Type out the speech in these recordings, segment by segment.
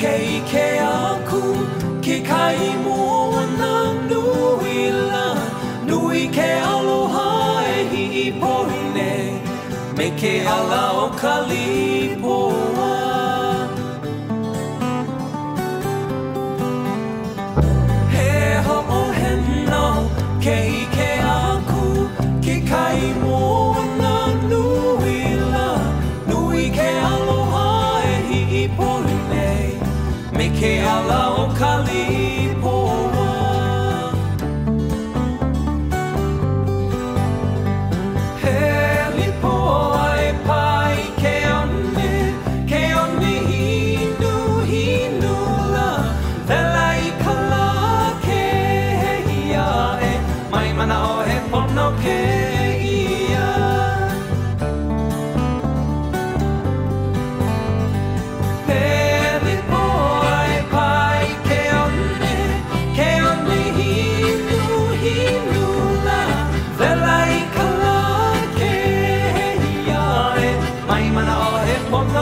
kei aku ki mo ana nui nui ke aloha e hi i pohine he ho o henna kei aku ki mo ke ala o kali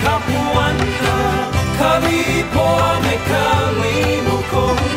Kapuan ka, kalipo me kalimuko.